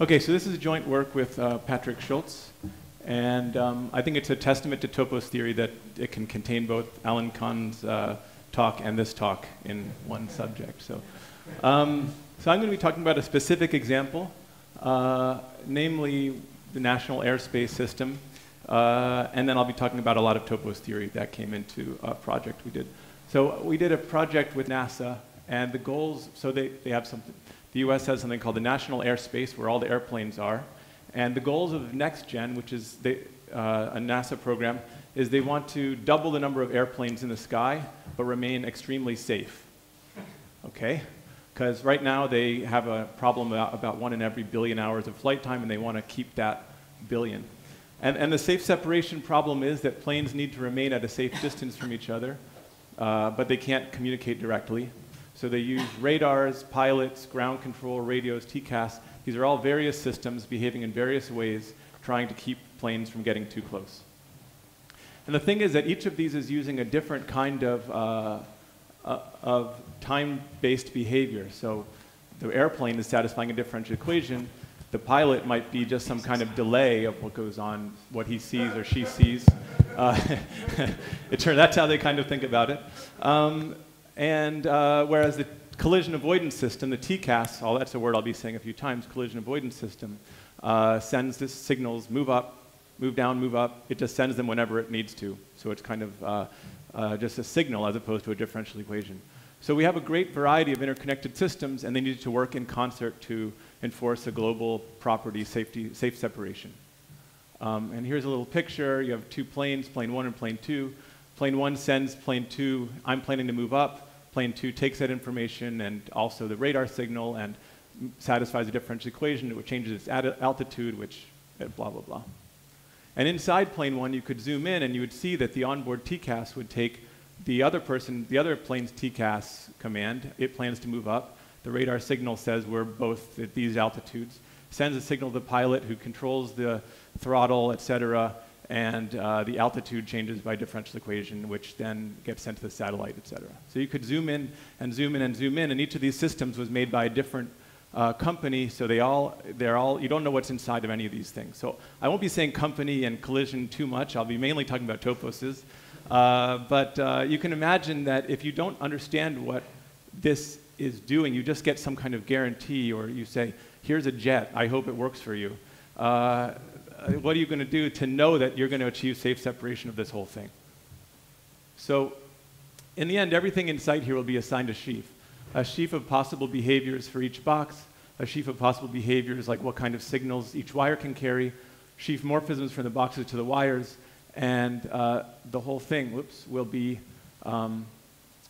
Okay, so this is a joint work with uh, Patrick Schultz, and um, I think it's a testament to Topos theory that it can contain both Alain Connes's uh, talk and this talk in one subject. So, um, so I'm going to be talking about a specific example, uh, namely the National Airspace System, uh, and then I'll be talking about a lot of Topos theory that came into a project we did. So we did a project with NASA, and the goals, so they, they have something, the US has something called the National Airspace, where all the airplanes are. And the goals of NextGen, which is the, uh, a NASA program, is they want to double the number of airplanes in the sky, but remain extremely safe. Okay? Because right now they have a problem about, about, one in every billion hours of flight time, and they want to keep that billion. And, and the safe separation problem is that planes need to remain at a safe distance from each other, uh, but they can't communicate directly. So they use radars, pilots, ground control, radios, TCAS. These are all various systems behaving in various ways, trying to keep planes from getting too close. And the thing is that each of these is using a different kind of, uh, uh, of time-based behavior. So the airplane is satisfying a differential equation. The pilot might be just some kind of delay of what goes on, what he sees or she sees. Uh, it turns, that's how they kind of think about it. Um, and uh, whereas the collision avoidance system, the TCAS, all that's a word I'll be saying a few times, collision avoidance system, uh, sends the signals move up, move down, move up. It just sends them whenever it needs to. So it's kind of uh, uh, just a signal as opposed to a differential equation. So we have a great variety of interconnected systems, and they need to work in concert to enforce a global property safety, safe separation. Um, and here's a little picture. You have two planes, plane one and plane two. Plane one sends plane two, I'm planning to move up plane 2 takes that information and also the radar signal and satisfies a differential equation, which changes its altitude, which uh, blah, blah, blah. And inside plane 1, you could zoom in and you would see that the onboard TCAS would take the other person, the other plane's TCAS command. It plans to move up. The radar signal says we're both at these altitudes. Sends a signal to the pilot who controls the throttle, et cetera, and uh, the altitude changes by differential equation, which then gets sent to the satellite, et cetera. So you could zoom in and zoom in and zoom in, and each of these systems was made by a different uh, company, so they all, they're all, you don't know what's inside of any of these things. So I won't be saying company and collision too much. I'll be mainly talking about toposes. Uh, but uh, you can imagine that if you don't understand what this is doing, you just get some kind of guarantee, or you say, here's a jet, I hope it works for you. Uh, what are you going to do to know that you're going to achieve safe separation of this whole thing? So, in the end, everything in sight here will be assigned a sheaf. A sheaf of possible behaviors for each box, a sheaf of possible behaviors like what kind of signals each wire can carry, sheaf morphisms from the boxes to the wires, and uh, the whole thing, whoops, will be, um,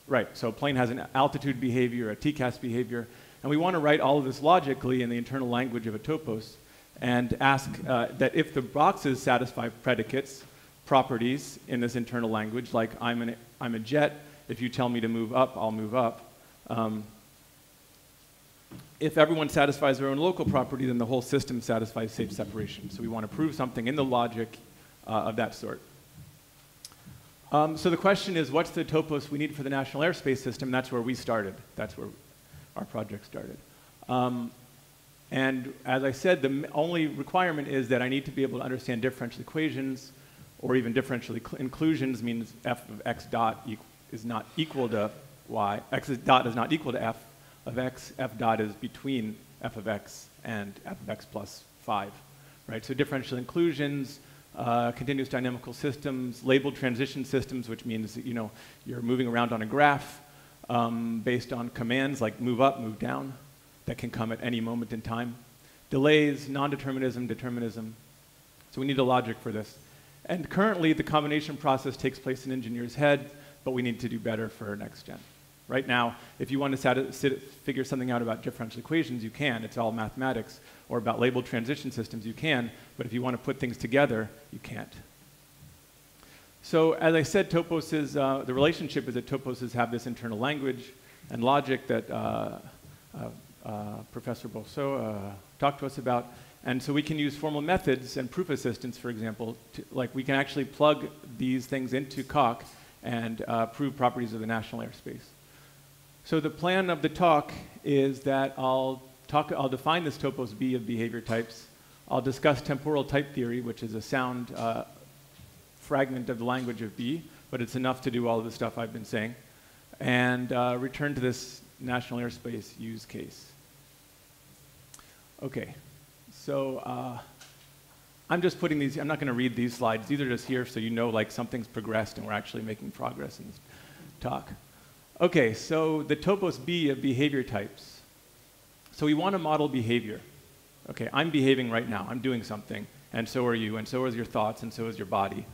right, so a plane has an altitude behavior, a TCAS behavior, and we want to write all of this logically in the internal language of a topos and ask uh, that if the boxes satisfy predicates, properties in this internal language, like I'm, an, I'm a jet, if you tell me to move up, I'll move up. Um, if everyone satisfies their own local property, then the whole system satisfies safe separation. So we want to prove something in the logic uh, of that sort. Um, so the question is, what's the topos we need for the National Airspace System? That's where we started. That's where our project started. Um, and as I said, the only requirement is that I need to be able to understand differential equations or even differential inclusions means f of x dot is not equal to y. x dot is not equal to f of x. f dot is between f of x and f of x plus 5. Right? So differential inclusions, uh, continuous dynamical systems, labeled transition systems, which means you know, you're moving around on a graph um, based on commands like move up, move down that can come at any moment in time. Delays, non-determinism, determinism. So we need a logic for this. And currently, the combination process takes place in engineers' heads, but we need to do better for next gen. Right now, if you want to sit, figure something out about differential equations, you can. It's all mathematics. Or about labeled transition systems, you can. But if you want to put things together, you can't. So as I said, toposes, uh, the relationship is that toposes have this internal language and logic that uh, uh, Professor Borceux uh, talked to us about. And so we can use formal methods and proof assistants, for example, to, like we can actually plug these things into Coq and uh, prove properties of the national airspace. So the plan of the talk is that I'll talk, I'll define this topos B of behavior types. I'll discuss temporal type theory, which is a sound uh, fragment of the language of B, but it's enough to do all of the stuff I've been saying. And uh, return to this national airspace use case. Okay, so uh, I'm just putting these, I'm not going to read these slides. These are just here so you know like something's progressed and we're actually making progress in this talk. Okay, so the topos B of behavior types. So we want to model behavior. Okay, I'm behaving right now. I'm doing something, and so are you, and so is your thoughts, and so is your body.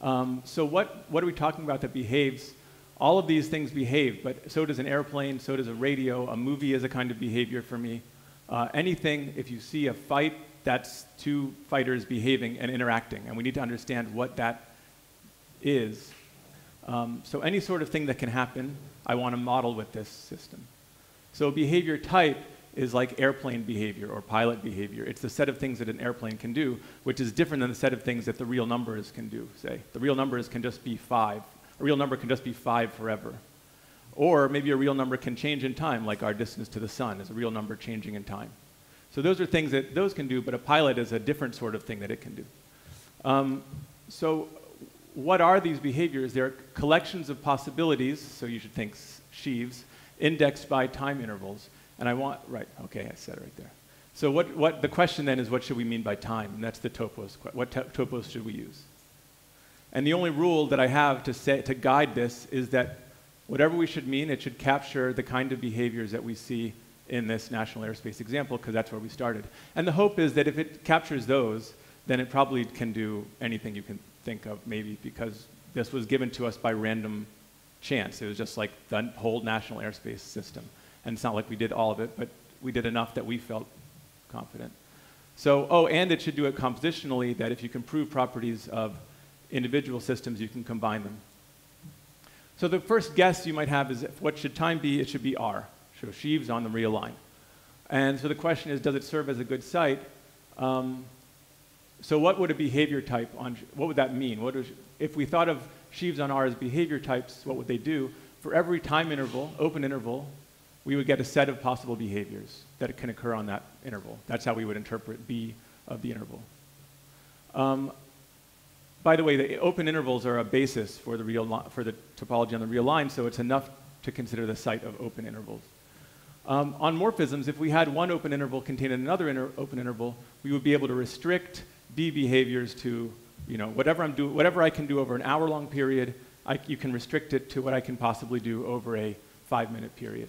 Um, so what, what are we talking about that behaves? All of these things behave, but so does an airplane, so does a radio, a movie is a kind of behavior for me. Uh, anything, if you see a fight, that's two fighters behaving and interacting, and we need to understand what that is. Um, so any sort of thing that can happen, I want to model with this system. So behavior type is like airplane behavior or pilot behavior. It's the set of things that an airplane can do, which is different than the set of things that the real numbers can do, say. The real numbers can just be five. A real number can just be five forever. Or maybe a real number can change in time, like our distance to the sun is a real number changing in time. So those are things that those can do, but a pilot is a different sort of thing that it can do. Um, so what are these behaviors? They're collections of possibilities, so you should think sheaves, indexed by time intervals. And I want, right, okay, I said it right there. So what, what, the question then is what should we mean by time? And that's the topos. What topos should we use? And the only rule that I have to, say, to guide this is that whatever we should mean, it should capture the kind of behaviors that we see in this national airspace example, because that's where we started. And the hope is that if it captures those, then it probably can do anything you can think of, maybe because this was given to us by random chance. It was just like the whole national airspace system. And it's not like we did all of it, but we did enough that we felt confident. So, oh, and it should do it compositionally that if you can prove properties of individual systems, you can combine them. So the first guess you might have is what should time be? It should be R. So sheaves on the real line. And so the question is, does it serve as a good site? Um, so what would a behavior type on, what would that mean? What is, if we thought of sheaves on R as behavior types, what would they do? For every time interval, open interval, we would get a set of possible behaviors that can occur on that interval. That's how we would interpret B of the interval. Um, by the way, the open intervals are a basis for the, real for the topology on the real line, so it's enough to consider the site of open intervals. Um, on morphisms, if we had one open interval contained in another inter open interval, we would be able to restrict B behaviors to, you know, whatever, I'm do whatever I can do over an hour-long period, I, you can restrict it to what I can possibly do over a five-minute period.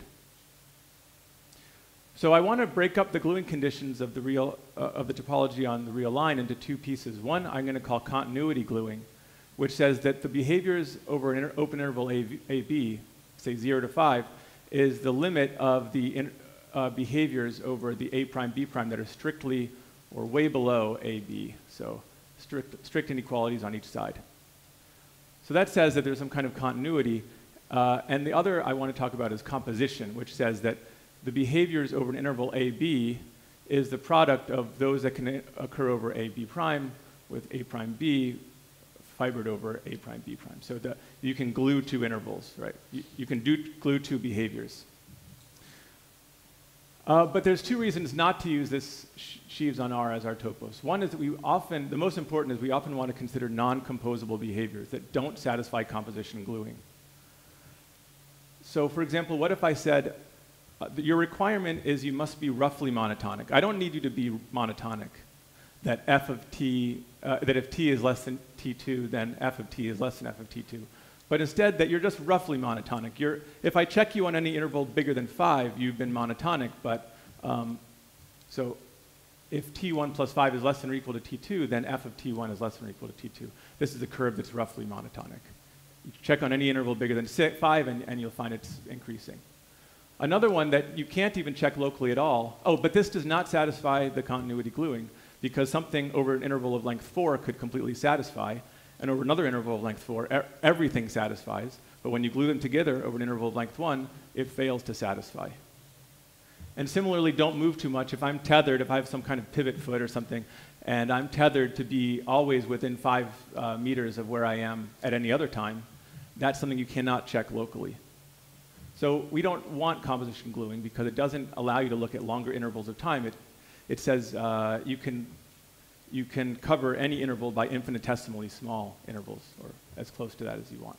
So I want to break up the gluing conditions of the, real, uh, of the topology on the real line into two pieces. One I'm going to call continuity gluing, which says that the behaviors over an inter open interval AB, AB, say 0 to 5, is the limit of the uh, behaviors over the A prime B prime that are strictly or way below AB. So strict, strict inequalities on each side. So that says that there's some kind of continuity. Uh, and the other I want to talk about is composition, which says that the behaviors over an interval AB is the product of those that can occur over AB prime with A prime B fibered over A prime B prime. So you can glue two intervals, right? You, you can do, glue two behaviors. Uh, but there's two reasons not to use this sheaves on R as our topos. One is that we often, the most important is we often want to consider non-composable behaviors that don't satisfy composition gluing. So for example, what if I said, uh, your requirement is you must be roughly monotonic. I don't need you to be monotonic. That f of t, uh, that if t is less than t2, then f of t is less than f of t2. But instead, that you're just roughly monotonic. You're, if I check you on any interval bigger than 5, you've been monotonic. But um, so if t1 plus 5 is less than or equal to t2, then f of t1 is less than or equal to t2. This is a curve that's roughly monotonic. You check on any interval bigger than six, 5, and, and you'll find it's increasing. Another one that you can't even check locally at all. Oh, but this does not satisfy the continuity gluing because something over an interval of length 4 could completely satisfy and over another interval of length 4, er everything satisfies. But when you glue them together over an interval of length 1, it fails to satisfy. And similarly, don't move too much. If I'm tethered, if I have some kind of pivot foot or something, and I'm tethered to be always within five uh, meters of where I am at any other time, that's something you cannot check locally. So we don't want composition gluing because it doesn't allow you to look at longer intervals of time. It, it says uh, you, can, you can cover any interval by infinitesimally small intervals, or as close to that as you want.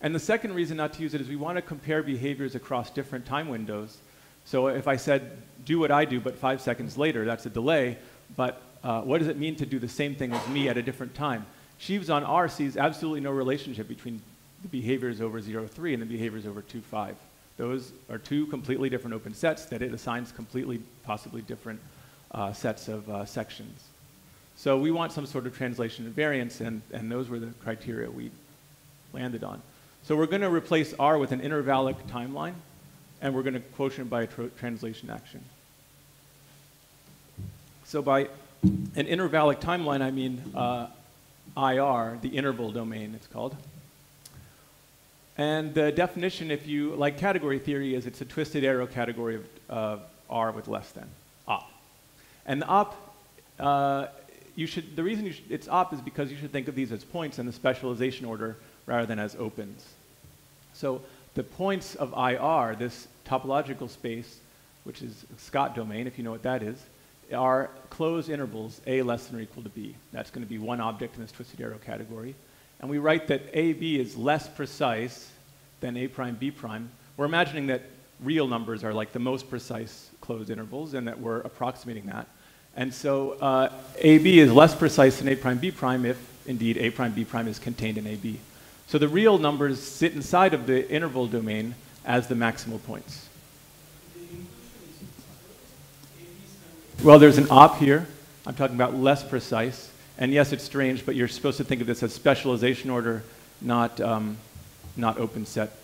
And the second reason not to use it is we want to compare behaviors across different time windows. So if I said, do what I do, but five seconds later, that's a delay. But uh, what does it mean to do the same thing as me at a different time? Sheaves on R sees absolutely no relationship between the behaviors over 0, 3 and the behaviors over 2, 5. Those are two completely different open sets that it assigns completely, possibly different uh, sets of uh, sections. So we want some sort of translation invariance, and, and those were the criteria we landed on. So we're going to replace R with an intervallic timeline, and we're going to quotient by a tr translation action. So by an intervallic timeline, I mean uh, IR, the interval domain it's called. And the definition, if you like category theory, is it's a twisted arrow category of uh, R with less than, op. And the op, uh, you should, the reason should, it's op is because you should think of these as points in the specialization order rather than as opens. So the points of IR, this topological space, which is Scott domain, if you know what that is, are closed intervals, A less than or equal to B. That's going to be one object in this twisted arrow category and we write that AB is less precise than A prime B prime, we're imagining that real numbers are like the most precise closed intervals and that we're approximating that. And so uh, AB is less precise than A prime B prime if indeed A prime B prime is contained in AB. So the real numbers sit inside of the interval domain as the maximal points. Well, there's an op here. I'm talking about less precise. And yes, it's strange, but you're supposed to think of this as specialization order, not, um, not open sets.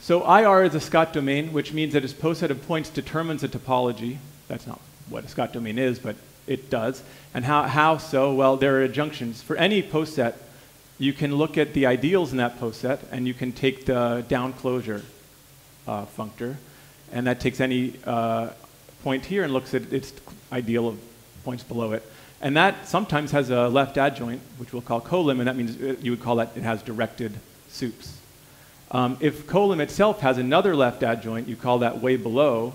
So IR is a Scott domain, which means that its poset of points determines a topology. That's not what a Scott domain is, but it does. And how, how so? Well, there are adjunctions. For any poset, you can look at the ideals in that poset, and you can take the down closure uh, functor, and that takes any uh, point here and looks at its ideal of points below it. And that sometimes has a left adjoint, which we'll call colim, and that means uh, you would call that it has directed sups. Um, if colim itself has another left adjoint, you call that way below,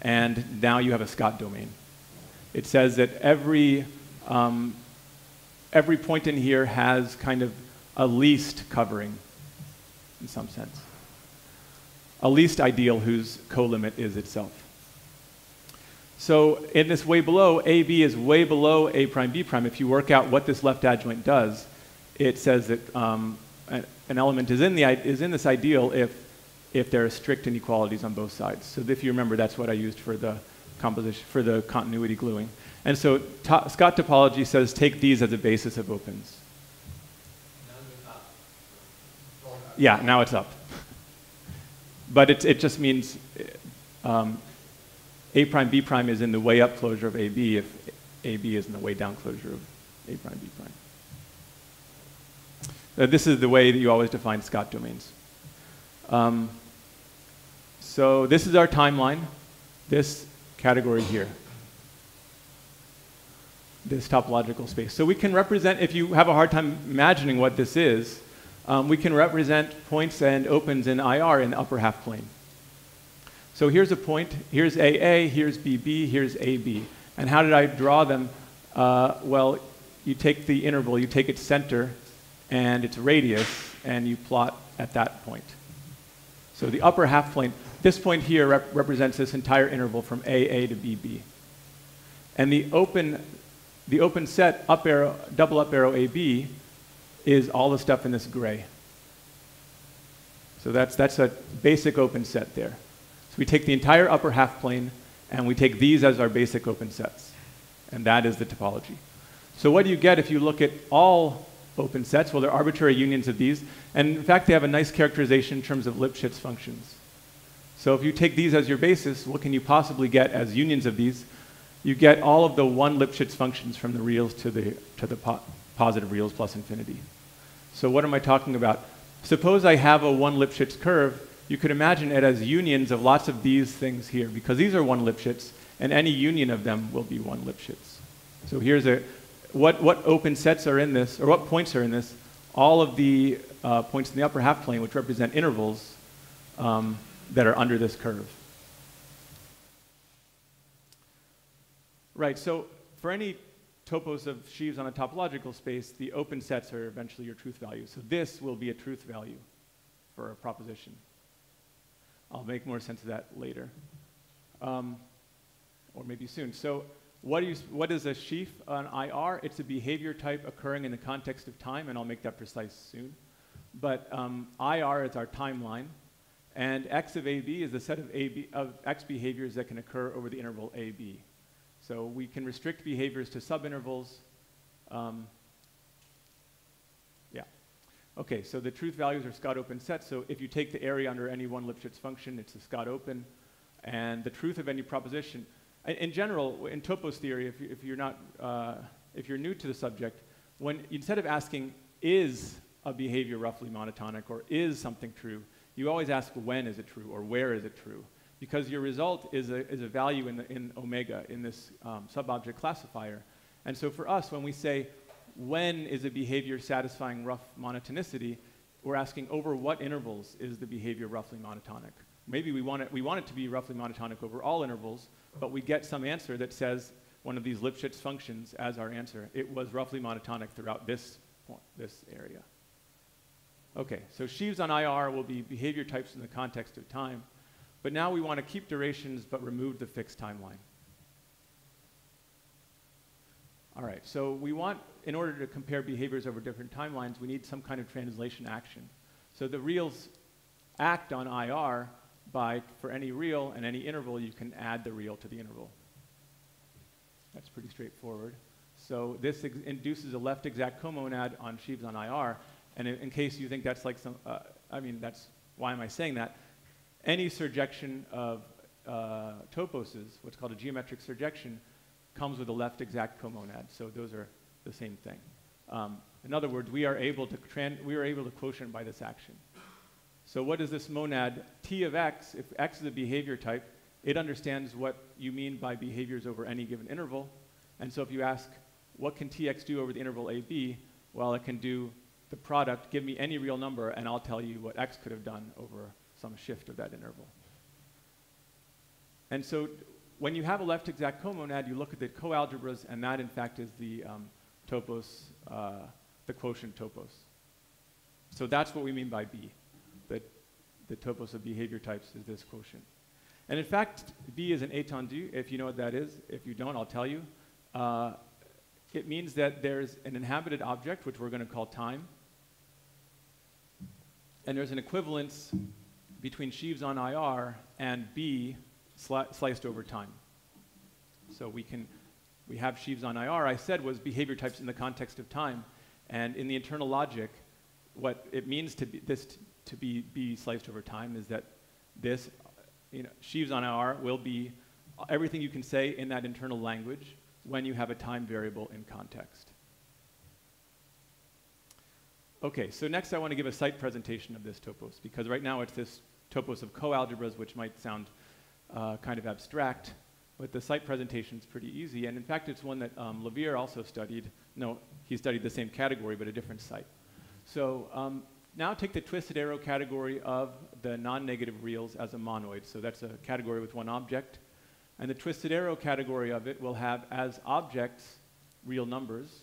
and now you have a Scott domain. It says that every, um, every point in here has kind of a least covering, in some sense. A least ideal whose colimit is itself. So in this way below, AB is way below A prime B prime. If you work out what this left adjoint does, it says that um, an element is in, the, is in this ideal if, if there are strict inequalities on both sides. So if you remember, that's what I used for the composition, for the continuity gluing. And so Scott topology says take these as a basis of opens. Yeah, now it's up. but it, it just means um, a prime B prime is in the way up closure of AB if AB is in the way down closure of A prime B prime. This is the way that you always define Scott domains. Um, so this is our timeline, this category here, this topological space. So we can represent, if you have a hard time imagining what this is, um, we can represent points and opens in IR in the upper half plane. So here's a point, here's AA, here's BB, here's AB. And how did I draw them? Uh, well, you take the interval, you take its center and its radius, and you plot at that point. So the upper half plane, this point here rep represents this entire interval from AA to BB. And the open, the open set up arrow, double up arrow AB is all the stuff in this gray. So that's, that's a basic open set there we take the entire upper half plane and we take these as our basic open sets. And that is the topology. So what do you get if you look at all open sets? Well, they're arbitrary unions of these. And in fact, they have a nice characterization in terms of Lipschitz functions. So if you take these as your basis, what can you possibly get as unions of these? You get all of the one Lipschitz functions from the reals to the, to the po positive reals plus infinity. So what am I talking about? Suppose I have a one Lipschitz curve you could imagine it as unions of lots of these things here, because these are one Lipschitz, and any union of them will be one Lipschitz. So here's a, what, what open sets are in this, or what points are in this? all of the uh, points in the upper half plane, which represent intervals um, that are under this curve. Right, so for any topos of sheaves on a topological space, the open sets are eventually your truth values. So this will be a truth value for a proposition. I'll make more sense of that later, um, or maybe soon. So what is, what is a sheaf on IR? It's a behavior type occurring in the context of time, and I'll make that precise soon. But um, IR is our timeline, and X of AB is the set of, AB, of X behaviors that can occur over the interval AB. So we can restrict behaviors to subintervals. Um. Okay, so the truth values are Scott open sets. So if you take the area under any one Lipschitz function, it's a Scott open. And the truth of any proposition, in, in general, in topos theory, if, you, if you're not, uh, if you're new to the subject, when instead of asking, is a behavior roughly monotonic or is something true, you always ask when is it true or where is it true because your result is a, is a value in, the, in omega, in this um, subobject classifier. And so for us, when we say, when is a behavior satisfying rough monotonicity, we're asking over what intervals is the behavior roughly monotonic. Maybe we want it, we want it to be roughly monotonic over all intervals, but we get some answer that says one of these Lipschitz functions as our answer. It was roughly monotonic throughout this point, this area. Okay, so sheaves on IR will be behavior types in the context of time. But now we want to keep durations but remove the fixed timeline. All right, so we want, in order to compare behaviors over different timelines, we need some kind of translation action. So the reals act on IR by, for any real and any interval, you can add the real to the interval. That's pretty straightforward. So this induces a left exact comonad on sheaves on IR. And in, in, case you think that's like some, uh, I mean, that's, why am I saying that? any surjection of uh, toposes, what's called a geometric surjection, comes with a left exact comonad. So those are the same thing. Um, in other words, we are able to we are able to quotient by this action. So what is this monad? T of x, if x is a behavior type, it understands what you mean by behaviors over any given interval. And so if you ask, what can tx do over the interval ab? Well, it can do the product, give me any real number, and I'll tell you what x could have done over some shift of that interval. And so when you have a left exact comonad, you look at the coalgebras, and that in fact is the um, topos, uh, the quotient topos. So that's what we mean by B, that the topos of behavior types is this quotient. And in fact, B is an étendue, if you know what that is. If you don't, I'll tell you. Uh, it means that there's an inhabited object, which we're going to call time, and there's an equivalence between sheaves on IR and B sli sliced over time. So we can, we have sheaves on IR, I said was behavior types in the context of time. And in the internal logic, what it means to be this to be, be sliced over time is that this, you know, sheaves on IR will be everything you can say in that internal language when you have a time variable in context. Okay, so next I want to give a site presentation of this topos, because right now it's this topos of coalgebras, which might sound uh, kind of abstract, but the site presentation is pretty easy. And in fact, it's one that um, Lawvere also studied. No, he studied the same category, but a different site. So um, now take the twisted arrow category of the non-negative reals as a monoid. So that's a category with one object. And the twisted arrow category of it will have as objects real numbers,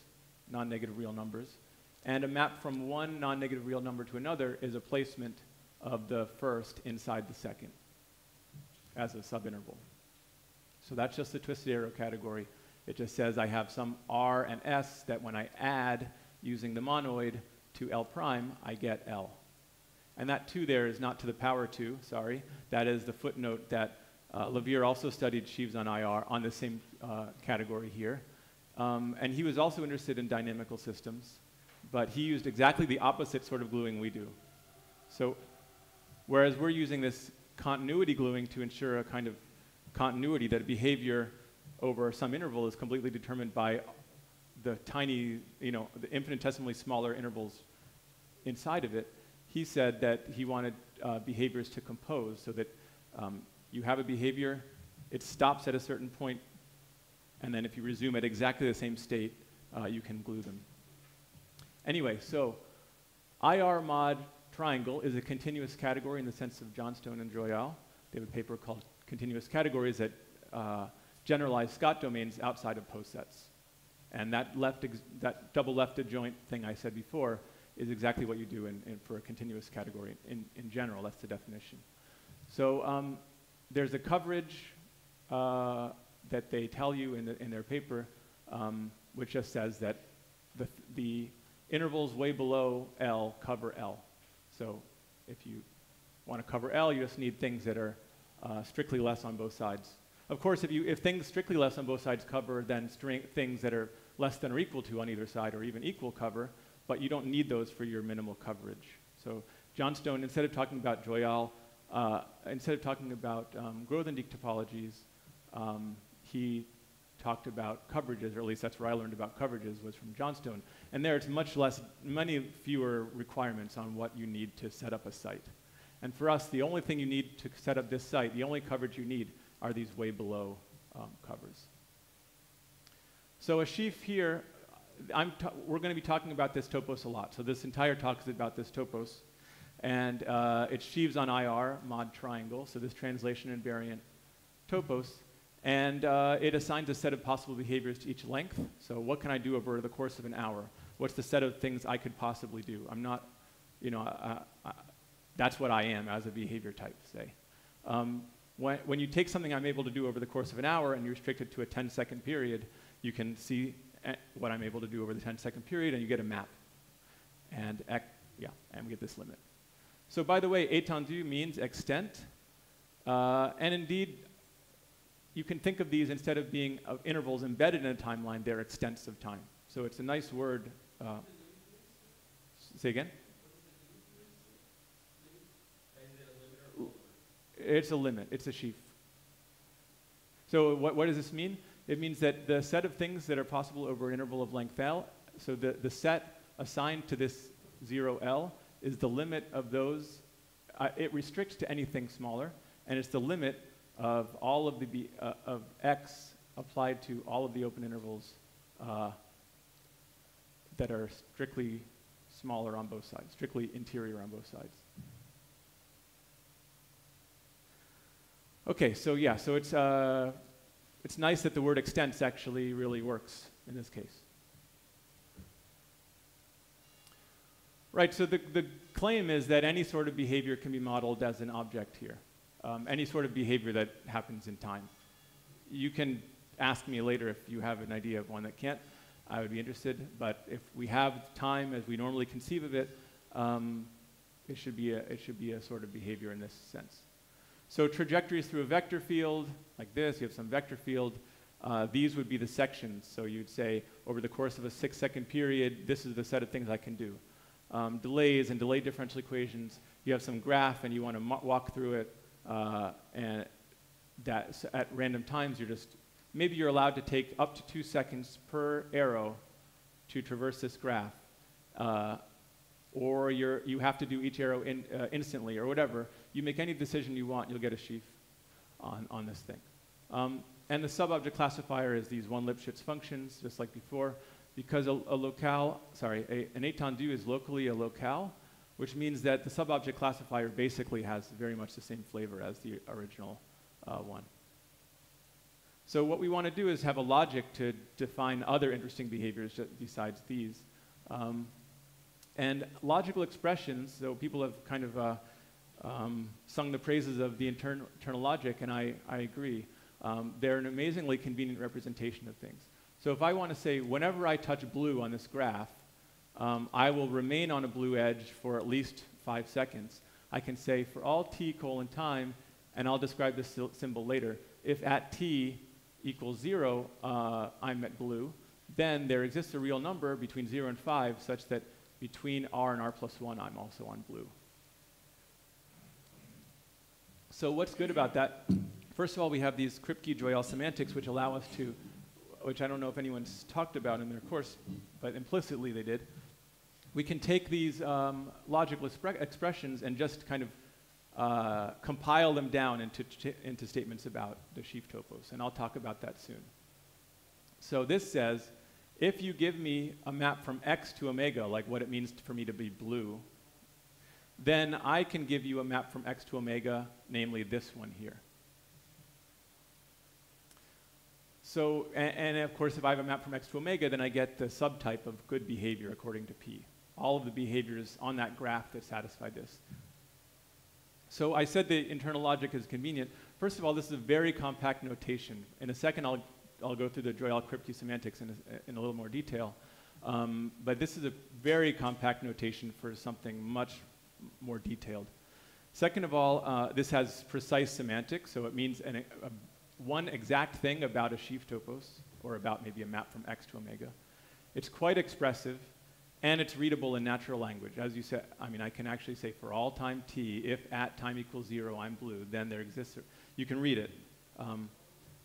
non-negative real numbers. And a map from one non-negative real number to another is a placement of the first inside the second as a subinterval. So that's just the twisted arrow category. It just says I have some R and S that when I add using the monoid to L prime, I get L. And that 2 there is not to the power 2, sorry. That is the footnote that uh, Lawvere also studied sheaves on IR on the same uh, category here. Um, and he was also interested in dynamical systems, but he used exactly the opposite sort of gluing we do. So Whereas we're using this continuity gluing to ensure a kind of continuity that behavior over some interval is completely determined by the tiny, you know, the infinitesimally smaller intervals inside of it. He said that he wanted uh, behaviors to compose so that um, you have a behavior, it stops at a certain point, and then if you resume at exactly the same state, uh, you can glue them. Anyway, so IR mod triangle is a continuous category in the sense of Johnstone and Joyal. They have a paper called Continuous Categories that uh, generalize Scott domains outside of posets. And that, left that double left adjoint thing I said before is exactly what you do in, in, for a continuous category in, in general. That's the definition. So um, there's a coverage uh, that they tell you in, the, in their paper, um, which just says that the, the intervals way below L cover L. So if you want to cover L, you just need things that are uh, strictly less on both sides. Of course, if, you, if things strictly less on both sides cover, then things that are less than or equal to on either side or even equal cover, but you don't need those for your minimal coverage. So Johnstone, instead of talking about Joyal, uh, instead of talking about um, Grothendieck topologies, um, he talked about coverages, or at least that's where I learned about coverages, was from Johnstone. And there it's much less, many fewer requirements on what you need to set up a site. And for us, the only thing you need to set up this site, the only coverage you need, are these way below um, covers. So a sheaf here, we're going to be talking about this topos a lot. So this entire talk is about this topos. And uh, it sheaves on IR, mod triangle, so this translation invariant topos. And uh, it assigns a set of possible behaviors to each length. So what can I do over the course of an hour? What's the set of things I could possibly do? I'm not, you know, I, I, that's what I am as a behavior type, say. Um, when, when you take something I'm able to do over the course of an hour and you restrict it to a 10 second period, you can see eh, what I'm able to do over the 10 second period and you get a map. And, yeah, and we get this limit. So by the way, étendue means extent. Uh, and indeed, you can think of these instead of being uh, intervals embedded in a timeline, they're extents of time. So it's a nice word. Uh, say again? It's a limit. It's a sheaf. So what, what does this mean? It means that the set of things that are possible over an interval of length L, so the, the set assigned to this 0L is the limit of those. Uh, it restricts to anything smaller, and it's the limit of all of the B, uh, of x applied to all of the open intervals uh, that are strictly smaller on both sides, strictly interior on both sides. Okay, so yeah, so it's, uh, it's nice that the word extents actually really works in this case. Right, so the, the claim is that any sort of behavior can be modeled as an object here um, any sort of behavior that happens in time. You can ask me later if you have an idea of one that can't. I would be interested, but if we have time as we normally conceive of it, um, it, should be a, it should be a sort of behavior in this sense. So trajectories through a vector field, like this, you have some vector field. Uh, these would be the sections. So you'd say, over the course of a six second period, this is the set of things I can do. Um, delays and delay differential equations, you have some graph and you want to walk through it uh, and that at random times you're just maybe you're allowed to take up to two seconds per arrow to traverse this graph, uh, or you're, you have to do each arrow in, uh, instantly, or whatever. You make any decision you want, you'll get a sheaf on, on this thing. Um, and the subobject classifier is these one Lipschitz functions, just like before, because a, a locale, sorry, a, an étendue is locally a locale, which means that the subobject classifier basically has very much the same flavor as the original uh, one. So what we want to do is have a logic to define other interesting behaviors besides these. Um, and logical expressions, so people have kind of uh, um, sung the praises of the internal, internal logic, and I, I agree. Um, they're an amazingly convenient representation of things. So if I want to say, whenever I touch blue on this graph, um, I will remain on a blue edge for at least five seconds. I can say for all t colon time, and I'll describe this symbol later, if at t equals zero, uh, I'm at blue, then there exists a real number between zero and five such that between r and r plus one, I'm also on blue. So what's good about that? First of all, we have these Kripke-Joyal semantics which allow us to, which I don't know if anyone's talked about in their course, but implicitly they did, we can take these um, logical expre expressions and just kind of uh, compile them down into, into statements about the sheaf topos, and I'll talk about that soon. So this says, if you give me a map from x to omega, like what it means for me to be blue, then I can give you a map from x to omega, namely this one here. So, and, and, of course, if I have a map from x to omega, then I get the subtype of good behavior according to P. All of the behaviors on that graph that satisfy this. So I said the internal logic is convenient. First of all, this is a very compact notation. In a second, I'll, I'll go through the Joyal cryptossemantics semantics in a, in a little more detail. Um, but this is a very compact notation for something much more detailed. Second of all, uh, this has precise semantics, so it means an, a one exact thing about a sheaf topos, or about maybe a map from X to omega. It's quite expressive, and it's readable in natural language. As you said, I mean, I can actually say for all time t, if at time equals zero, I'm blue, then there exists. You can read it. Um,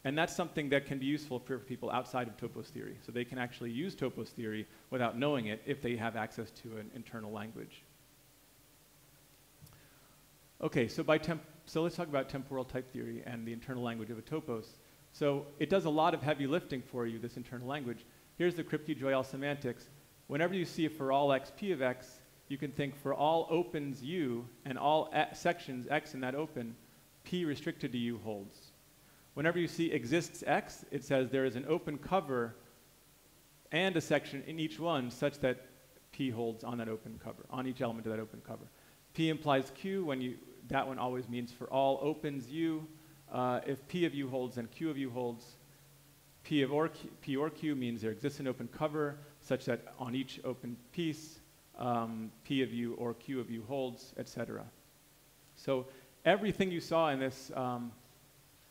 and that's something that can be useful for people outside of topos theory. So they can actually use topos theory without knowing it if they have access to an internal language. Okay, so by temp so let's talk about temporal type theory and the internal language of a topos. So it does a lot of heavy lifting for you, this internal language. Here's the Kripke-Joyal semantics. Whenever you see for all x p of x, you can think for all opens u and all sections x in that open, p restricted to u holds. Whenever you see exists x, it says there is an open cover and a section in each one such that p holds on that open cover, on each element of that open cover. P implies Q when you, that one always means for all opens U. Uh, if P of U holds and Q of U holds, P of or Q, P or Q means there exists an open cover such that on each open piece, um, P of U or Q of U holds, etc. So everything you saw in this, um,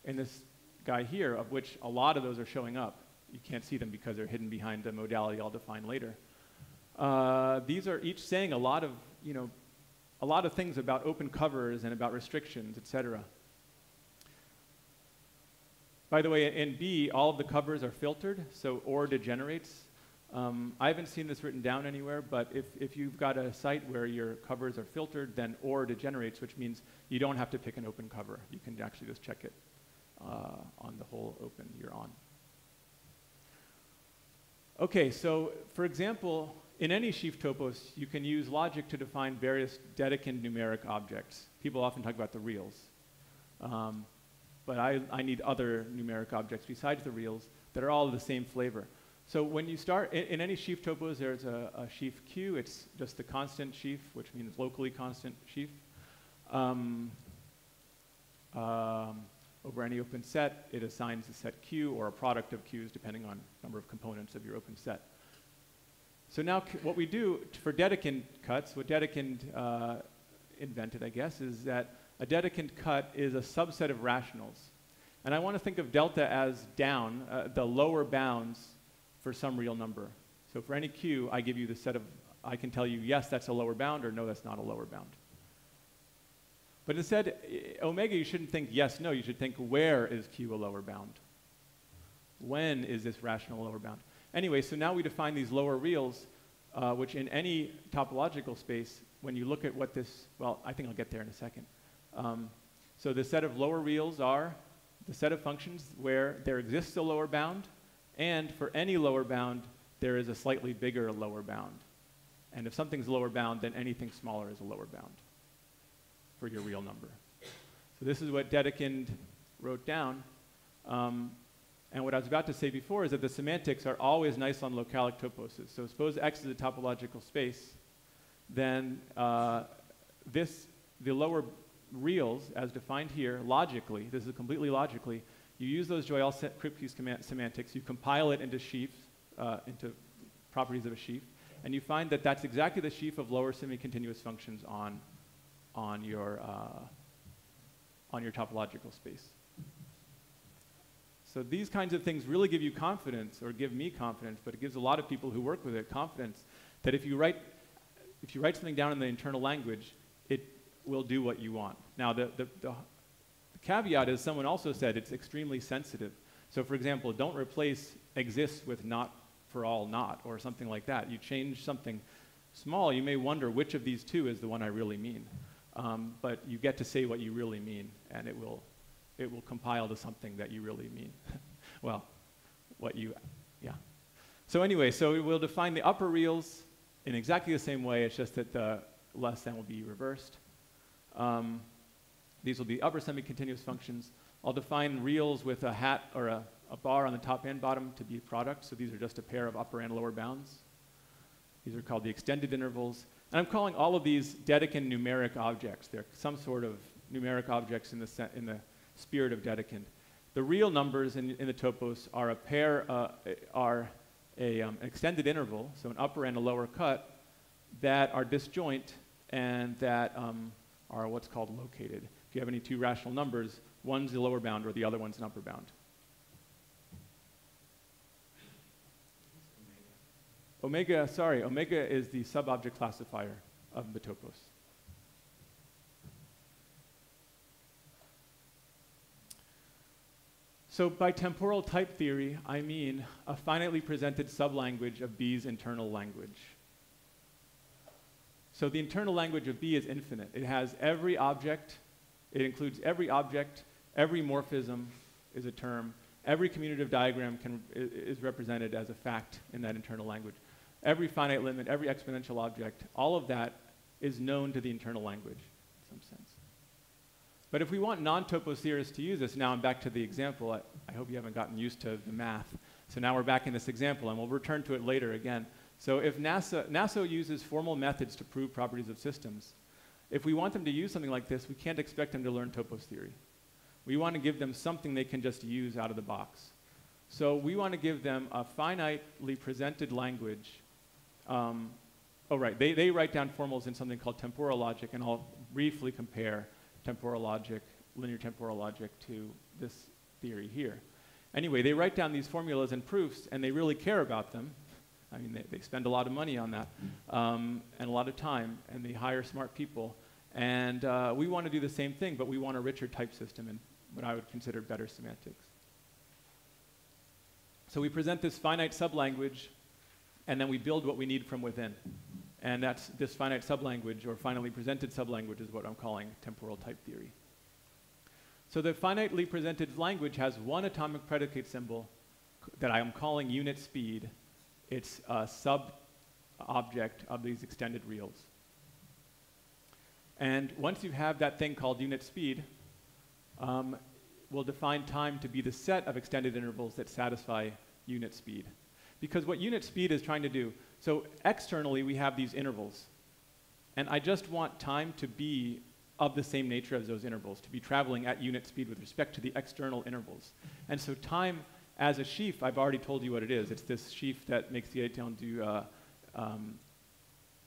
in this guy here, of which a lot of those are showing up, you can't see them because they're hidden behind the modality I'll define later. Uh, these are each saying a lot of, you know, a lot of things about open covers and about restrictions, etc. By the way, in B, all of the covers are filtered, so OR degenerates. Um, I haven't seen this written down anywhere, but if, if you've got a site where your covers are filtered, then OR degenerates, which means you don't have to pick an open cover. You can actually just check it uh, on the whole open you're on. Okay, so for example, in any sheaf topos, you can use logic to define various Dedekind numeric objects. People often talk about the reals. Um, but I, I need other numeric objects besides the reals that are all of the same flavor. So when you start, in, in any sheaf topos, there's a, a, sheaf Q. It's just the constant sheaf, which means locally constant sheaf. Um, um, over any open set, it assigns a set Q or a product of Qs depending on number of components of your open set. So now what we do for Dedekind cuts, what Dedekind uh, invented, I guess, is that a Dedekind cut is a subset of rationals. And I want to think of delta as down, uh, the lower bounds for some real number. So for any q, I give you the set of, I can tell you, yes, that's a lower bound, or no, that's not a lower bound. But instead, omega, you shouldn't think yes, no. You should think where is q a lower bound? When is this rational lower bound? Anyway, so now we define these lower reals, uh, which in any topological space, when you look at what this, well, I think I'll get there in a second. Um, so the set of lower reals are the set of functions where there exists a lower bound, and for any lower bound, there is a slightly bigger lower bound. And if something's lower bound, then anything smaller is a lower bound for your real number. So this is what Dedekind wrote down. Um, and what I was about to say before is that the semantics are always nice on localic toposes. So suppose X is a topological space, then uh, this, the lower reals, as defined here, logically, this is completely logically, you use those Joyal-Kripke semantics, you compile it into sheafs, uh, into properties of a sheaf, and you find that that's exactly the sheaf of lower semi-continuous functions on, on, your, uh, on your topological space. So these kinds of things really give you confidence, or give me confidence, but it gives a lot of people who work with it confidence that if you write, if you write something down in the internal language, it will do what you want. Now, the, the, the caveat is someone also said it's extremely sensitive. So, for example, don't replace exists with not for all not, or something like that. You change something small, you may wonder which of these two is the one I really mean. Um, but you get to say what you really mean, and it will it will compile to something that you really mean. well, what you, yeah. So anyway, so we'll define the upper reals in exactly the same way. It's just that the, less than will be reversed. Um, these will be upper semi-continuous functions. I'll define reals with a hat or a, a bar on the top and bottom to be products. So these are just a pair of upper and lower bounds. These are called the extended intervals. And I'm calling all of these Dedekind numeric objects. They're some sort of numeric objects in the, in the spirit of Dedekind. The real numbers in, in the topos are a pair, uh, are a, um, an extended interval, so an upper and a lower cut, that are disjoint and that um, are what's called located. If you have any two rational numbers, one's the lower bound or the other one's an upper bound. Omega, sorry, omega is the subobject classifier of the topos. So by temporal type theory, I mean a finitely presented sublanguage of B's internal language. So the internal language of B is infinite. It has every object, it includes every object, every morphism is a term, every commutative diagram can, is represented as a fact in that internal language every finite limit, every exponential object, all of that is known to the internal language in some sense. But if we want non-topos theorists to use this, now I'm back to the example. I, I, hope you haven't gotten used to the math. So now we're back in this example, and we'll return to it later again. So if NASA, NASA uses formal methods to prove properties of systems, if we want them to use something like this, we can't expect them to learn topos theory. We want to give them something they can just use out of the box. So we want to give them a finitely presented language um, oh, right. They, they write down formals in something called temporal logic, and I'll briefly compare temporal logic, linear temporal logic, to this theory here. Anyway, they write down these formulas and proofs, and they really care about them. I mean, they, they spend a lot of money on that um, and a lot of time, and they hire smart people. And uh, we want to do the same thing, but we want a richer type system and what I would consider better semantics. So we present this finite sublanguage and then we build what we need from within. And that's this finite sublanguage, or finally presented sublanguage, is what I'm calling temporal type theory. So the finitely presented language has one atomic predicate symbol that I am calling unit speed. It's a sub-object of these extended reals. And once you have that thing called unit speed, um, we'll define time to be the set of extended intervals that satisfy unit speed. Because what unit speed is trying to do, so externally we have these intervals. And I just want time to be of the same nature as those intervals, to be traveling at unit speed with respect to the external intervals. And so time as a sheaf, I've already told you what it is. It's this sheaf that makes the étendue, uh, um,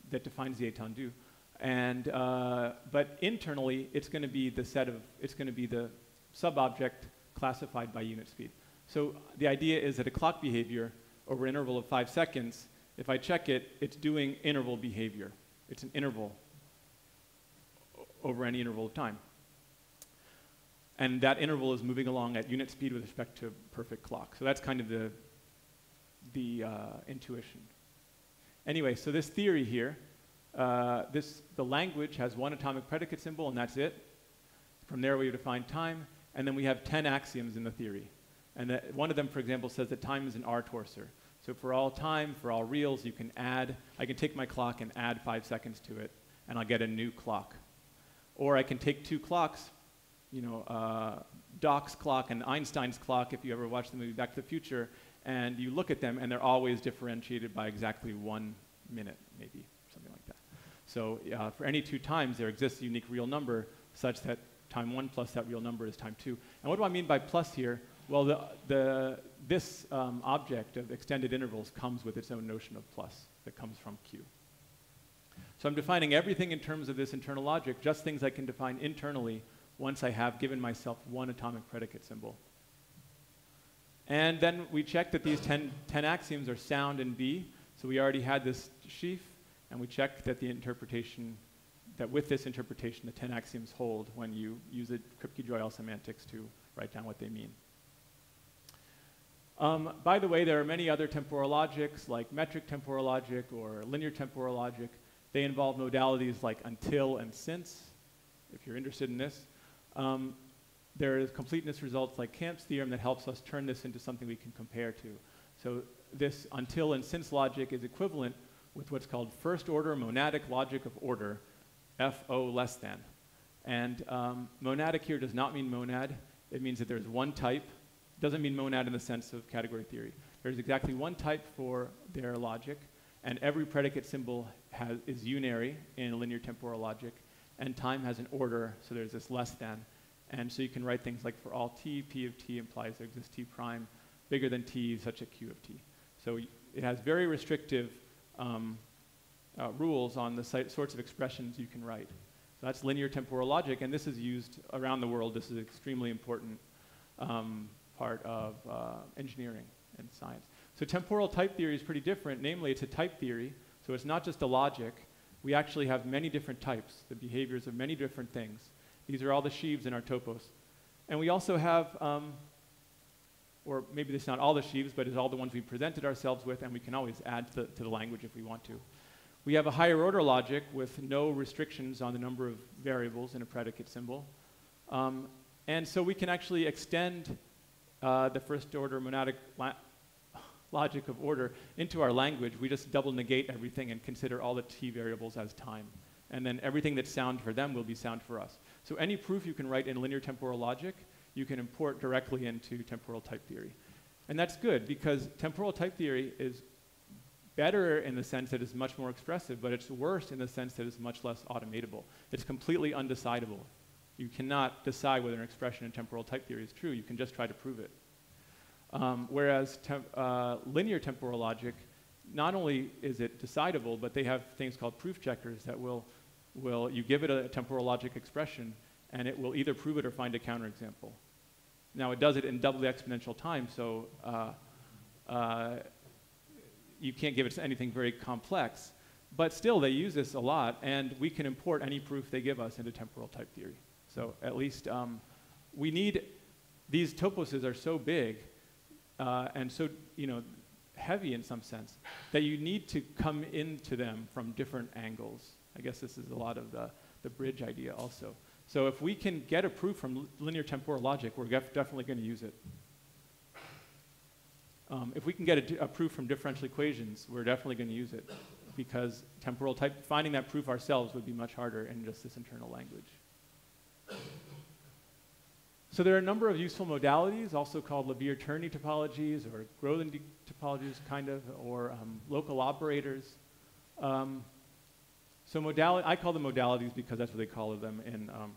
that defines the étendue. And, uh, but internally, it's going to be the set of, it's going to be the sub-object classified by unit speed. So the idea is that a clock behavior over an interval of five seconds, if I check it, it's doing interval behavior. It's an interval over any interval of time. And that interval is moving along at unit speed with respect to perfect clock. So that's kind of the, the uh, intuition. Anyway, so this theory here, uh, this, the language has one atomic predicate symbol, and that's it. From there, we define time, and then we have 10 axioms in the theory. And one of them, for example, says that time is an R-torsor. So for all time, for all reals, you can add, I can take my clock and add five seconds to it, and I'll get a new clock. Or I can take two clocks, you know, uh, Doc's clock and Einstein's clock, if you ever watch the movie Back to the Future, and you look at them, and they're always differentiated by exactly one minute, maybe, something like that. So uh, for any two times, there exists a unique real number such that time one plus that real number is time two. And what do I mean by plus here? Well, the, the, this um, object of extended intervals comes with its own notion of plus that comes from Q. So I'm defining everything in terms of this internal logic, just things I can define internally once I have given myself one atomic predicate symbol. And then we check that these 10, 10 axioms are sound in B. So we already had this sheaf, and we check that the interpretation, that with this interpretation, the 10 axioms hold when you use a Kripke-Joyal semantics to write down what they mean. Um, by the way, there are many other temporal logics, like metric temporal logic or linear temporal logic. They involve modalities like until and since, if you're interested in this. Um, there is completeness results like Kamp's theorem that helps us turn this into something we can compare to. So this until and since logic is equivalent with what's called first order monadic logic of order, FO less than. And um, monadic here does not mean monad. It means that there's one type. It doesn't mean monad in the sense of category theory. There's exactly one type for their logic, and every predicate symbol has, is unary in linear temporal logic, and time has an order, so there's this less than. And so you can write things like for all t, p of t implies there exists t prime bigger than t such a q of t. So it has very restrictive um, uh, rules on the sorts of expressions you can write. So that's linear temporal logic, and this is used around the world. This is an extremely important um, part of uh, engineering and science. So temporal type theory is pretty different. Namely, it's a type theory, so it's not just a logic. We actually have many different types, the behaviors of many different things. These are all the sheaves in our topos. And we also have, um, or maybe this is not all the sheaves, but it's all the ones we presented ourselves with, and we can always add to the, to the language if we want to. We have a higher order logic with no restrictions on the number of variables in a predicate symbol. Um, and so we can actually extend uh, the first order monadic logic of order into our language. We just double negate everything and consider all the t variables as time. And then everything that's sound for them will be sound for us. So any proof you can write in linear temporal logic, you can import directly into temporal type theory. And that's good because temporal type theory is better in the sense that it's much more expressive, but it's worse in the sense that it's much less automatable. It's completely undecidable. You cannot decide whether an expression in temporal type theory is true. You can just try to prove it. Um, whereas temp uh, linear temporal logic, not only is it decidable, but they have things called proof checkers that will, will you give it a temporal logic expression, and it will either prove it or find a counterexample. Now, it does it in doubly exponential time, so uh, uh, you can't give it anything very complex. But still, they use this a lot, and we can import any proof they give us into temporal type theory. So at least um, we need, these toposes are so big uh, and so, you know, heavy in some sense that you need to come into them from different angles. I guess this is a lot of the, the bridge idea also. So if we can get a proof from linear temporal logic, we're definitely going to use it. Um, if we can get a, a, proof from differential equations, we're definitely going to use it because temporal type, finding that proof ourselves would be much harder in just this internal language. So there are a number of useful modalities, also called Lawvere-Tierney topologies or Grothendieck topologies, kind of, or um, local operators. Um, so modality, I call them modalities because that's what they call them in, um,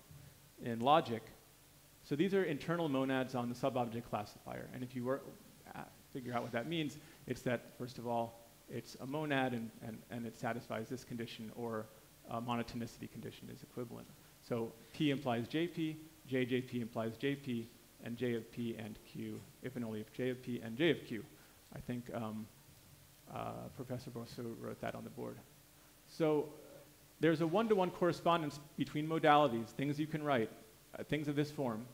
in logic. So these are internal monads on the subobject classifier. And if you were, uh, figure out what that means, it's that, first of all, it's a monad and, and, and it satisfies this condition or monotonicity condition is equivalent. So P implies JP, JJP implies JP, and J of P and Q, if and only if J of P and J of Q. I think um, uh, Professor Borceux wrote that on the board. So there's a one-to-one correspondence between modalities, things you can write, uh, things of this form,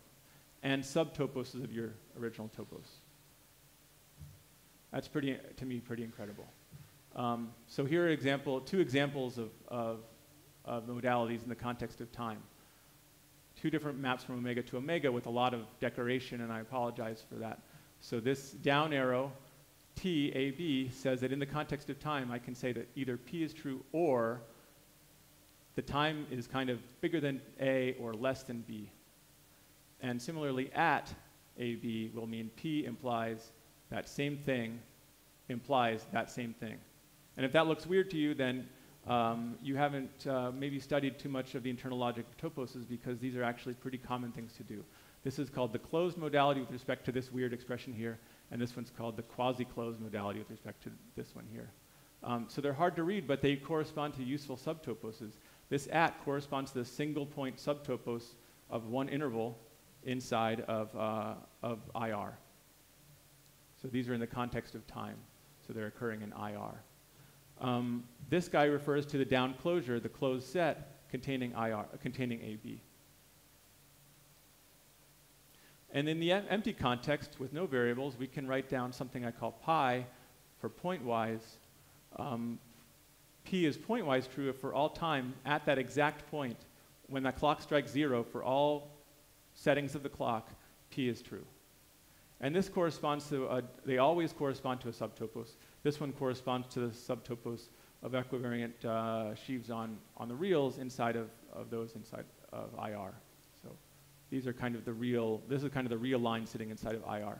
and subtoposes of your original topos. That's pretty, to me, pretty incredible. Um, so here are example, two examples of, of of modalities in the context of time. Two different maps from omega to omega with a lot of decoration, and I apologize for that. So this down arrow, T, A, B, says that in the context of time, I can say that either P is true or the time is kind of bigger than A or less than B. And similarly, at AB will mean P implies that same thing implies that same thing. And if that looks weird to you, then um, you haven't uh, maybe studied too much of the internal logic of toposes because these are actually pretty common things to do. This is called the closed modality with respect to this weird expression here, and this one's called the quasi-closed modality with respect to this one here. Um, so they're hard to read, but they correspond to useful subtoposes. This at corresponds to the single point subtopos of one interval inside of, uh, of IR. So these are in the context of time, so they're occurring in IR. Um, this guy refers to the down closure, the closed set containing IR, containing AB. And in the em empty context with no variables, we can write down something I call pi for pointwise. Um, P is pointwise true if for all time at that exact point, when that clock strikes zero for all settings of the clock, P is true. And this corresponds to, a, they always correspond to a subtopos. This one corresponds to the subtopos of equivariant uh, sheaves on, on the reals inside of, of those inside of IR. So these are kind of the real, this is kind of the real line sitting inside of IR.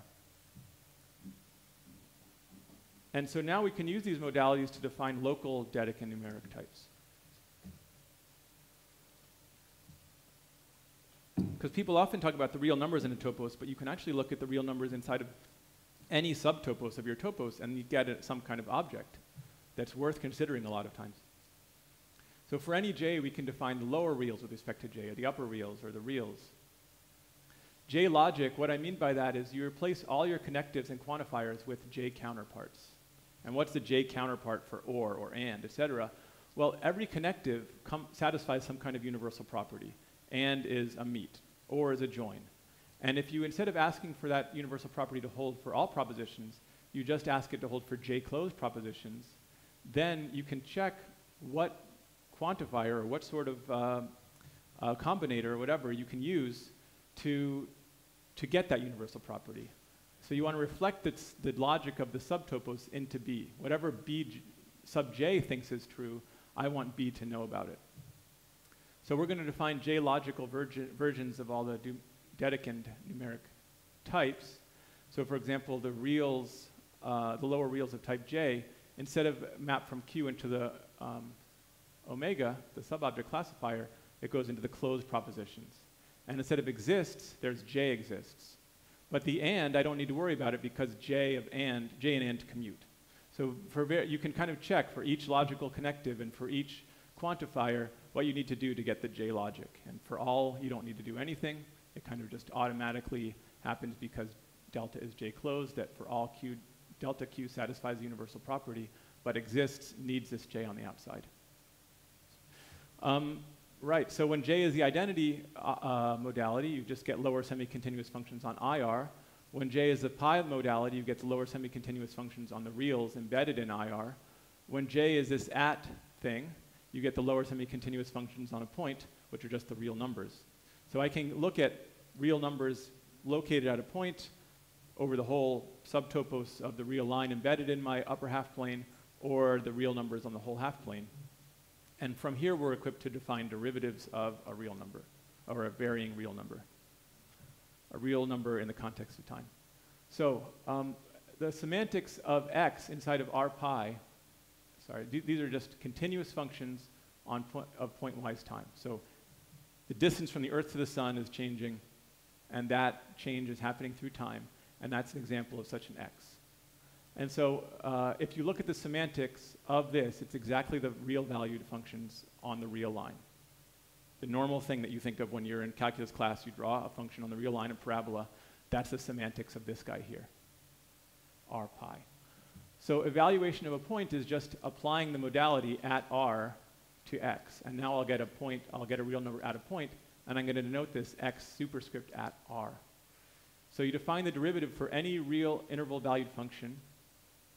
And so now we can use these modalities to define local Dedekind numeric types. Because people often talk about the real numbers in a topos, but you can actually look at the real numbers inside of any subtopos of your topos and you get some kind of object that's worth considering a lot of times. So for any j, we can define the lower reals with respect to j, or the upper reals, or the reals. J logic, what I mean by that is you replace all your connectives and quantifiers with j counterparts. And what's the j counterpart for or, or and, etc.? Well, every connective satisfies some kind of universal property. And is a meet, or is a join. And if you, instead of asking for that universal property to hold for all propositions, you just ask it to hold for j-closed propositions, then you can check what quantifier or what sort of uh, uh, combinator or whatever you can use to, to get that universal property. So you want to reflect the, the logic of the subtopos into B. Whatever B sub j thinks is true, I want B to know about it. So we're going to define j logical versions of all the Dedekind numeric types. So for example, the reals, uh, the lower reals of type j, instead of map from Q into the um, omega, the subobject classifier, it goes into the closed propositions. And instead of exists, there's j exists. But the and, I don't need to worry about it because j of and, j and and commute. So for you can kind of check for each logical connective and for each quantifier what you need to do to get the j logic. And for all, you don't need to do anything. It kind of just automatically happens because delta is j closed, that for all q, delta q satisfies the universal property, but exists needs this j on the outside. Um, right, so when j is the identity uh, uh, modality, you just get lower semi-continuous functions on IR. When j is the pi modality, you get the lower semi-continuous functions on the reals embedded in IR. When j is this at thing, you get the lower semi-continuous functions on a point, which are just the real numbers. So I can look at real numbers located at a point over the whole subtopos of the real line embedded in my upper half plane or the real numbers on the whole half plane. And from here, we're equipped to define derivatives of a real number or a varying real number, a real number in the context of time. So um, the semantics of x inside of r pi, sorry, th these are just continuous functions on point, of pointwise time. So the distance from the Earth to the sun is changing, and that change is happening through time, and that's an example of such an X. And so uh, if you look at the semantics of this, it's exactly the real valued functions on the real line. The normal thing that you think of when you're in calculus class, you draw a function on the real line of parabola. That's the semantics of this guy here, r pi. So evaluation of a point is just applying the modality at r to x. And now I'll get a point, I'll get a real number at a point, and I'm going to denote this x superscript at r. So you define the derivative for any real interval valued function.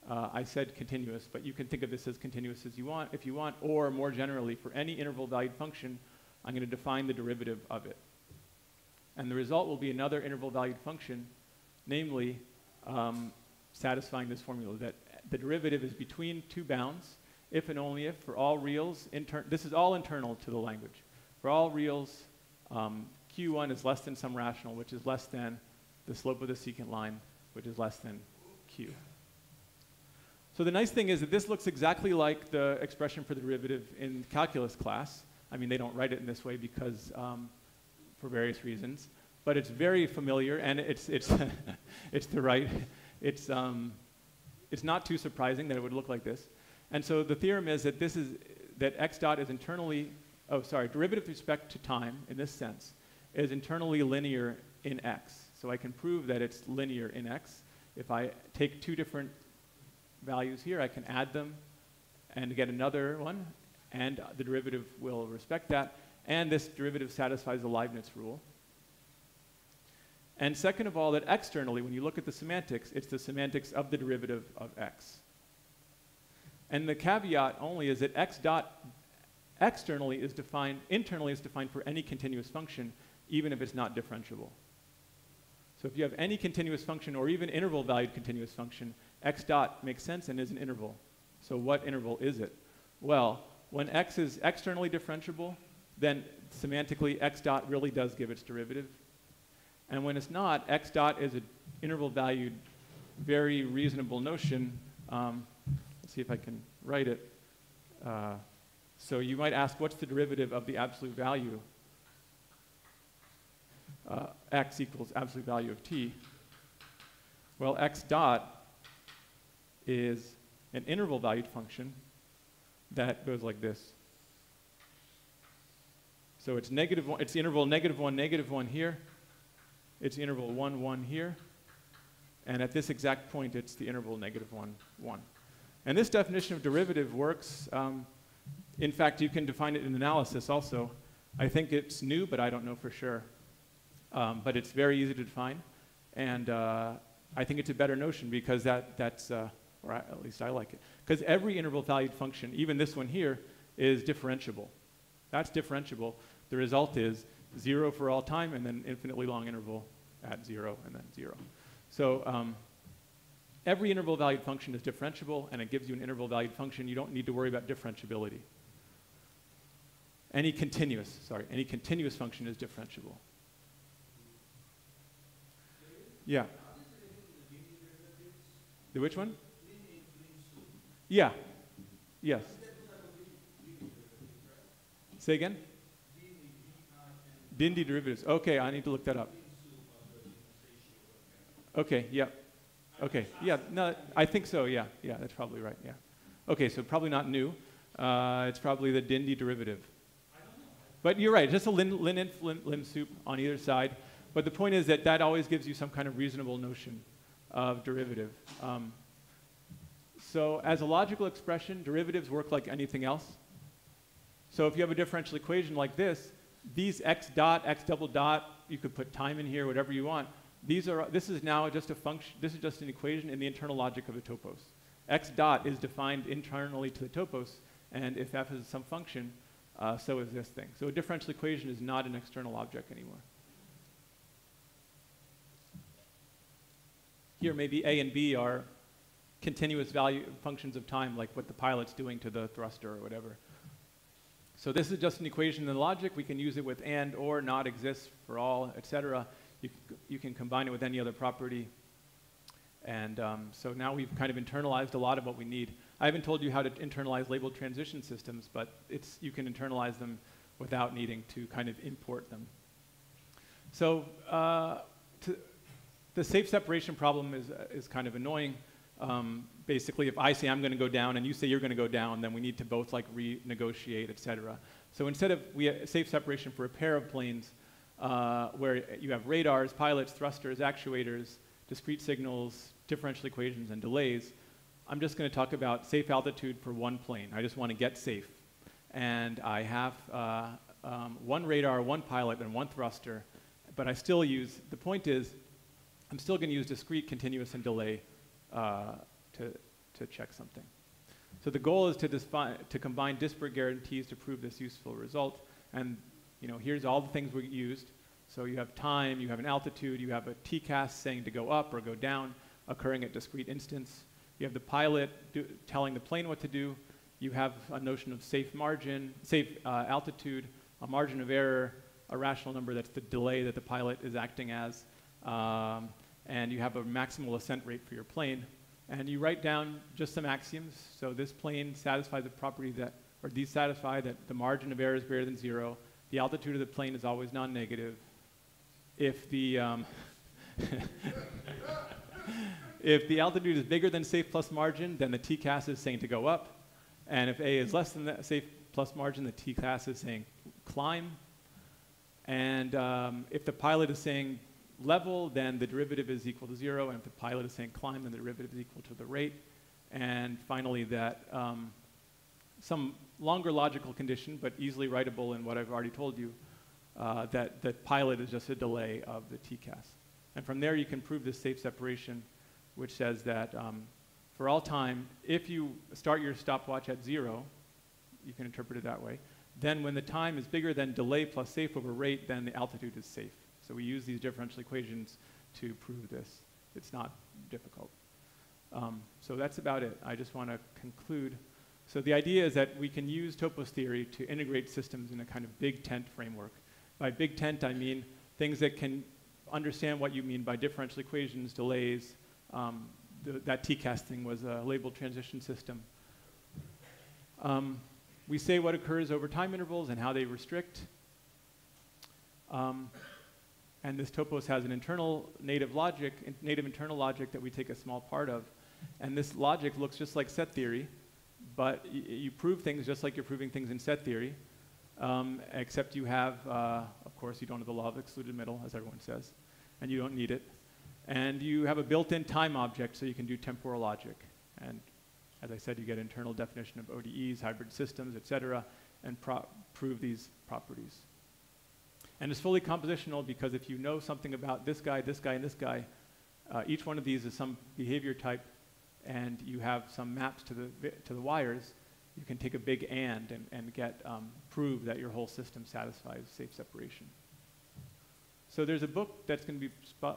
Uh, I said continuous, but you can think of this as continuous as you want, if you want, or more generally, for any interval valued function, I'm going to define the derivative of it. And the result will be another interval valued function, namely um, satisfying this formula that the derivative is between two bounds, if and only if, for all reals, this is all internal to the language. For all reals, um, Q1 is less than some rational, which is less than the slope of the secant line, which is less than Q. So the nice thing is that this looks exactly like the expression for the derivative in calculus class. I mean, they don't write it in this way because, um, for various reasons, but it's very familiar and it's, it's, it's the right, it's, um, it's not too surprising that it would look like this. And so the theorem is that this is that x dot is internally, oh sorry, derivative with respect to time in this sense is internally linear in x. So I can prove that it's linear in x. If I take two different values here, I can add them and get another one, and the derivative will respect that. And this derivative satisfies the Leibniz rule. And second of all, that externally, when you look at the semantics, it's the semantics of the derivative of x. And the caveat only is that x dot externally is defined, internally is defined for any continuous function, even if it's not differentiable. So if you have any continuous function or even interval valued continuous function, x dot makes sense and is an interval. So what interval is it? Well, when x is externally differentiable, then semantically x dot really does give its derivative. And when it's not, x dot is an interval valued, very reasonable notion. Um, see if I can write it. Uh, so you might ask, what's the derivative of the absolute value? Uh, x equals absolute value of t. Well, x dot is an interval valued function that goes like this. So it's negative one, it's the interval negative one, negative one here. It's interval one, one here. And at this exact point, it's the interval negative one, one. And this definition of derivative works. Um, in fact, you can define it in analysis also. I think it's new, but I don't know for sure. Um, but it's very easy to define. And uh, I think it's a better notion because that, that's, uh, or I, at least I like it. Because every interval valued function, even this one here, is differentiable. That's differentiable. The result is zero for all time and then infinitely long interval at zero and then zero. So um, every interval valued function is differentiable and it gives you an interval valued function. You don't need to worry about differentiability. Any continuous, sorry, any continuous function is differentiable. Yeah. The which one? Yeah. Yes. Say again? Dini derivatives. Okay, I need to look that up. Okay, yeah. Okay, yeah, no, I think so, yeah. Yeah, that's probably right, yeah. Okay, so probably not new. Uh, it's probably the Dini derivative. But you're right, just a lin, linen soup on either side. But the point is that that always gives you some kind of reasonable notion of derivative. Um, so as a logical expression, derivatives work like anything else. So if you have a differential equation like this, these x dot, x double dot, you could put time in here, whatever you want. These are, this is now just a function, this is just an equation in the internal logic of the topos. x dot is defined internally to the topos, and if f is some function, uh, so is this thing. So a differential equation is not an external object anymore. Here, maybe A and B are continuous value functions of time, like what the pilot's doing to the thruster or whatever. So this is just an equation in the logic. We can use it with and, or, not exists for all, etc. You, you can combine it with any other property. And um, so now we've kind of internalized a lot of what we need. I haven't told you how to internalize labeled transition systems, but it's, you can internalize them without needing to kind of import them. So uh, to, the safe separation problem is, is kind of annoying. Um, basically, if I say I'm going to go down and you say you're going to go down, then we need to both like renegotiate, et cetera. So instead of we have safe separation for a pair of planes uh, where you have radars, pilots, thrusters, actuators, discrete signals, differential equations, and delays, I'm just going to talk about safe altitude for one plane. I just want to get safe. And I have uh, um, one radar, one pilot, and one thruster, but I still use, the point is, I'm still going to use discrete, continuous, and delay uh, to, to check something. So the goal is to, to combine disparate guarantees to prove this useful result. And you know, here's all the things we used. So you have time, you have an altitude, you have a TCAS saying to go up or go down, occurring at discrete instance. You have the pilot do, telling the plane what to do. You have a notion of safe margin, safe uh, altitude, a margin of error, a rational number that's the delay that the pilot is acting as. Um, and you have a maximal ascent rate for your plane. And you write down just some axioms. So this plane satisfies the property that, or these satisfy that the margin of error is greater than zero. The altitude of the plane is always non-negative. If the, um, if the altitude is bigger than safe plus margin, then the TCAS is saying to go up. And if A is less than that safe plus margin, the TCAS is saying climb. And um, if the pilot is saying level, then the derivative is equal to zero. And if the pilot is saying climb, then the derivative is equal to the rate. And finally, that um, some longer logical condition, but easily writable in what I've already told you, uh, that the pilot is just a delay of the TCAS. And from there, you can prove this safe separation, which says that um, for all time, if you start your stopwatch at zero, you can interpret it that way, then when the time is bigger than delay plus safe over rate, then the altitude is safe. So we use these differential equations to prove this. It's not difficult. Um, so that's about it. I just want to conclude So the idea is that we can use topos theory to integrate systems in a kind of big tent framework. By big tent, I mean things that can understand what you mean by differential equations, delays. Um, the, that TCAS thing was a labeled transition system. Um, we say what occurs over time intervals and how they restrict. Um, and this topos has an internal native logic, native internal logic that we take a small part of. And this logic looks just like set theory, but you prove things just like you're proving things in set theory, um, except you have, uh, of course, you don't have the law of excluded middle, as everyone says, and you don't need it. And you have a built-in time object, so you can do temporal logic. And as I said, you get internal definition of ODEs, hybrid systems, et cetera, and prove these properties. And it's fully compositional because if you know something about this guy, this guy, and this guy, uh, each one of these is some behavior type, and you have some maps to the, to the wires, you can take a big AND and, and get um, prove that your whole system satisfies safe separation. So there's a book that's going to be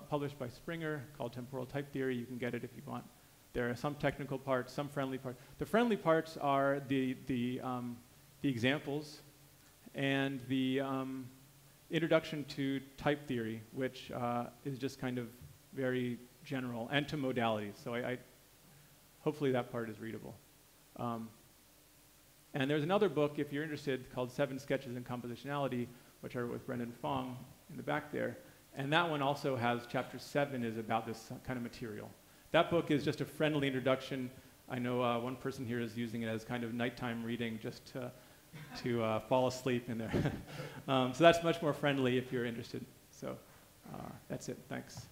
published by Springer called Temporal Type Theory. You can get it if you want. There are some technical parts, some friendly parts. The friendly parts are the, the, um, the examples and the um, introduction to type theory, which uh, is just kind of very general, and to modalities. So I, I hopefully that part is readable. Um, and there's another book, if you're interested, called Seven Sketches in Compositionality, which I wrote with Brendan Fong in the back there. And that one also has chapter seven is about this kind of material. That book is just a friendly introduction. I know uh, one person here is using it as kind of nighttime reading just to, to uh, fall asleep in there. um, so that's much more friendly if you're interested. So uh, that's it. Thanks.